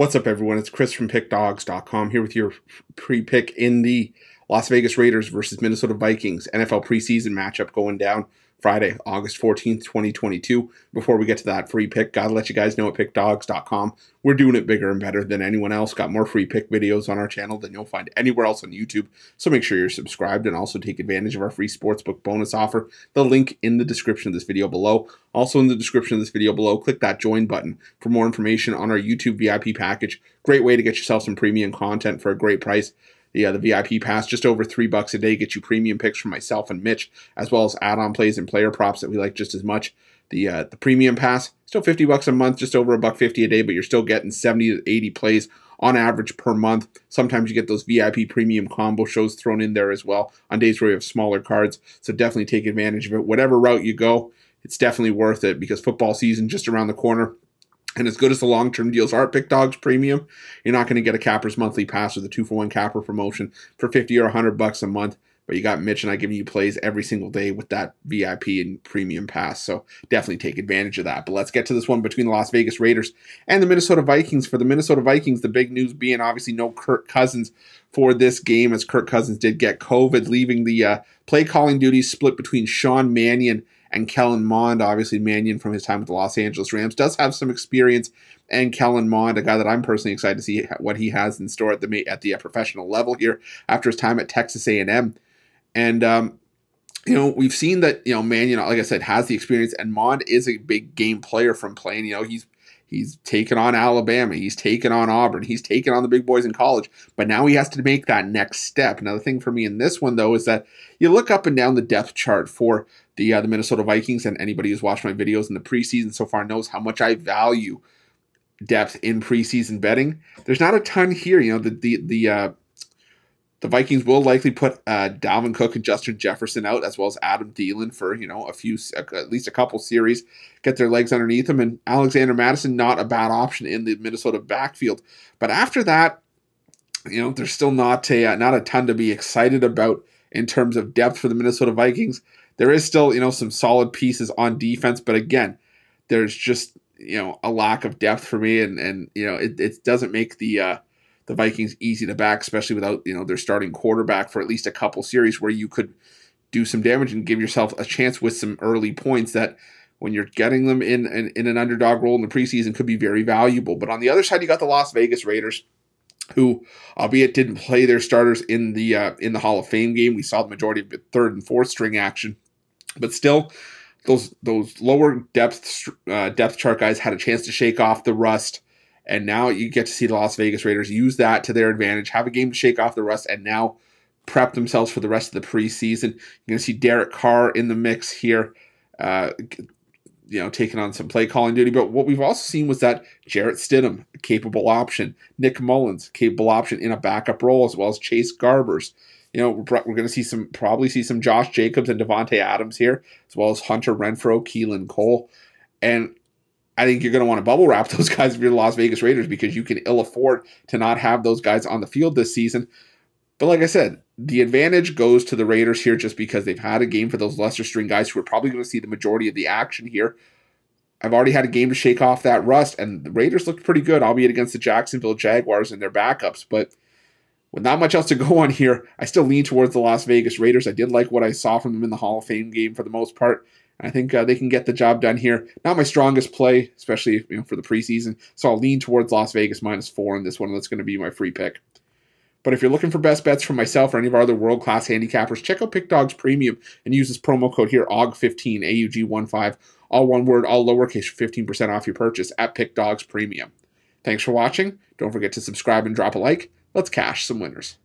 What's up, everyone? It's Chris from PickDawgz.com here with your pre pick in the Las Vegas Raiders versus Minnesota Vikings NFL preseason matchup going down Friday, August 14th, 2022. Before we get to that free pick, gotta let you guys know at pickdawgz.com. We're doing it bigger and better than anyone else. Got more free pick videos on our channel than you'll find anywhere else on YouTube. So make sure you're subscribed and also take advantage of our free sportsbook bonus offer. The link in the description of this video below. Also in the description of this video below, click that join button for more information on our YouTube VIP package. Great way to get yourself some premium content for a great price uh, the VIP pass just over three bucks a day gets you premium picks from myself and Mitch, as well as add-on plays and player props that we like just as much. The uh, the premium pass still fifty bucks a month, just over a buck fifty a day, but you're still getting seventy to eighty plays on average per month. Sometimes you get those VIP premium combo shows thrown in there as well on days where you have smaller cards. So definitely take advantage of it. Whatever route you go, it's definitely worth it because football season just around the corner. And as good as the long term deals are at Pick Dawgz Premium, you're not going to get a Capper's monthly pass or the two for one Capper promotion for 50 or 100 bucks a month. But you got Mitch and I giving you plays every single day with that VIP and premium pass. So definitely take advantage of that. But let's get to this one between the Las Vegas Raiders and the Minnesota Vikings. For the Minnesota Vikings, the big news being obviously no Kirk Cousins for this game, as Kirk Cousins did get COVID, leaving the uh, play calling duties split between Sean Mannion and Kellen Mond, obviously Mannion from his time with the Los Angeles Rams, does have some experience. And Kellen Mond, a guy that I'm personally excited to see what he has in store at the at the uh, professional level here after his time at Texas A&M. And um, you know, we've seen that you know Mannion, like I said, has the experience, and Mond is a big game player from playing. You know, he's He's taken on Alabama. He's taken on Auburn. He's taken on the big boys in college. But now he has to make that next step. Now, the thing for me in this one, though, is that you look up and down the depth chart for the uh, the Minnesota Vikings, and anybody who's watched my videos in the preseason so far knows how much I value depth in preseason betting. There's not a ton here. You know, the the the uh, the Vikings will likely put uh, Dalvin Cook and Justin Jefferson out, as well as Adam Thielen for you know a few, at least a couple series, get their legs underneath them. And Alexander Mattison not a bad option in the Minnesota backfield. But after that, you know, there's still not a uh, not a ton to be excited about in terms of depth for the Minnesota Vikings. There is still you know some solid pieces on defense, but again, there's just you know a lack of depth for me, and and you know it, it doesn't make the uh, the Vikings easy to back, especially without you know their starting quarterback for at least a couple series where you could do some damage and give yourself a chance with some early points that when you're getting them in, in, in an underdog role in the preseason could be very valuable. But on the other side, you got the Las Vegas Raiders, who, albeit didn't play their starters in the uh, in the Hall of Fame game, we saw the majority of the third and fourth string action, but still. Those those lower depth uh, depth chart guys had a chance to shake off the rust and now you get to see the Las Vegas Raiders use that to their advantage, have a game to shake off the rust, and now prep themselves for the rest of the preseason. You're going to see Derek Carr in the mix here, uh, you know, taking on some play calling duty. But what we've also seen was that Jarrett Stidham, capable option, Nick Mullens, capable option in a backup role, as well as Chase Garbers. You know, we're, we're going to see some, probably see some Josh Jacobs and Davante Adams here, as well as Hunter Renfrow, Keelan Cole. And I think you're going to want to bubble wrap those guys if you're the Las Vegas Raiders because you can ill afford to not have those guys on the field this season. But like I said, the advantage goes to the Raiders here just because they've had a game for those lesser string guys who are probably going to see the majority of the action here. I've already had a game to shake off that rust, and the Raiders looked pretty good, albeit against the Jacksonville Jaguars and their backups. But with not much else to go on here, I still lean towards the Las Vegas Raiders. I did like what I saw from them in the Hall of Fame game for the most part. I think uh, they can get the job done here. Not my strongest play, especially you know, for the preseason. So I'll lean towards Las Vegas minus four in this one. That's going to be my free pick. But if you're looking for best bets from myself or any of our other world class handicappers, check out Pick Dawgz Premium and use this promo code here, AUG15, AUG15, all one word, all lowercase for 15% off your purchase at Pick Dawgz Premium. Thanks for watching. Don't forget to subscribe and drop a like. Let's cash some winners.